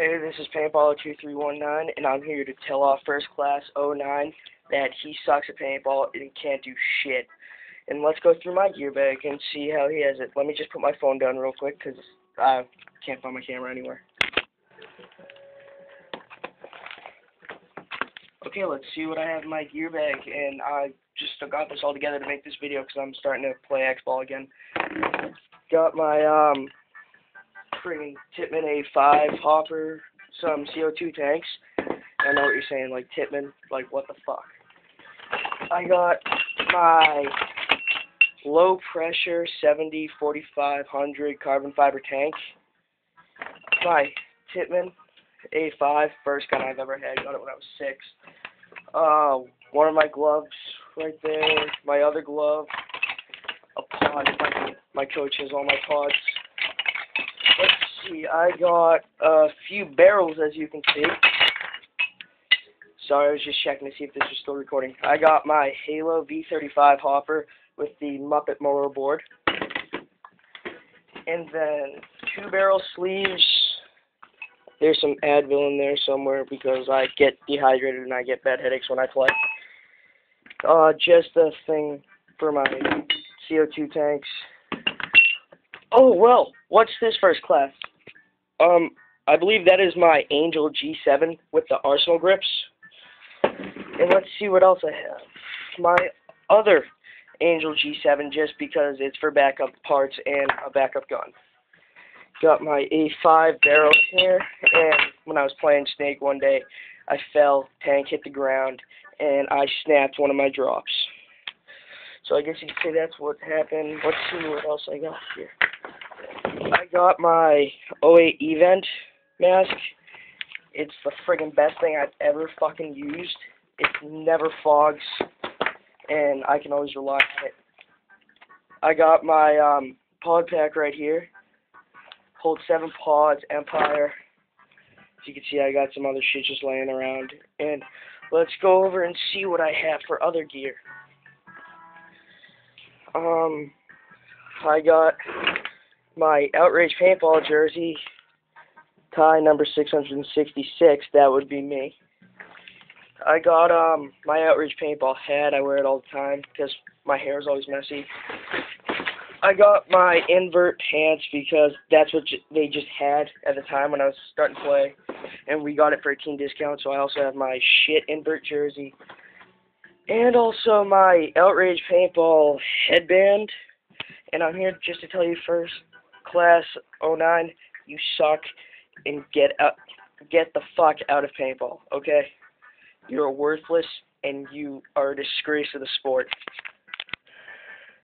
Hey, this is Paintballer2319, and I'm here to tell off First Class 09 that he sucks at paintball and can't do shit. And let's go through my gear bag and see how he has it. Let me just put my phone down real quick, because I can't find my camera anywhere. Okay, let's see what I have in my gear bag, and I just got this all together to make this video, because I'm starting to play X-Ball again. Got my, um, friggin' Tippmann A5 hopper, some CO2 tanks. I know what you're saying, like Tippmann, like what the fuck. I got my low pressure 70 4500 carbon fiber tank. My Tippmann A5, first gun I've ever had, got it when I was six. Uh, one of my gloves right there, my other glove, a pod, my, my coach has all my pods I got a few barrels, as you can see. Sorry, I was just checking to see if this was still recording. I got my Halo V35 hopper with the Muppet mower board. And then two barrel sleeves. There's some Advil in there somewhere because I get dehydrated and I get bad headaches when I play. Uh, just a thing for my CO2 tanks. Oh, well, what's this first class? Um, I believe that is my Angel G7 with the Arsenal grips. And let's see what else I have. My other Angel G7 just because it's for backup parts and a backup gun. Got my A5 barrel here, and when I was playing Snake one day, I fell, tank hit the ground, and I snapped one of my drops. So I guess you could say that's what happened. Let's see what else I got here. Got my 08 Event mask. It's the friggin' best thing I've ever fucking used. It never fogs, and I can always rely on it. I got my um, pod pack right here. Holds seven pods, Empire. As you can see, I got some other shit just laying around. And let's go over and see what I have for other gear. Um, I got my Outrage Paintball jersey, tie number 666, that would be me. I got um my Outrage Paintball hat, I wear it all the time because my hair is always messy. I got my invert pants because that's what they just had at the time when I was starting to play, and we got it for a team discount, so I also have my shit invert jersey. And also my Outrage Paintball headband. And I'm here just to tell you first class 09, you suck and get up, get the fuck out of paintball, okay? You're worthless and you are a disgrace to the sport.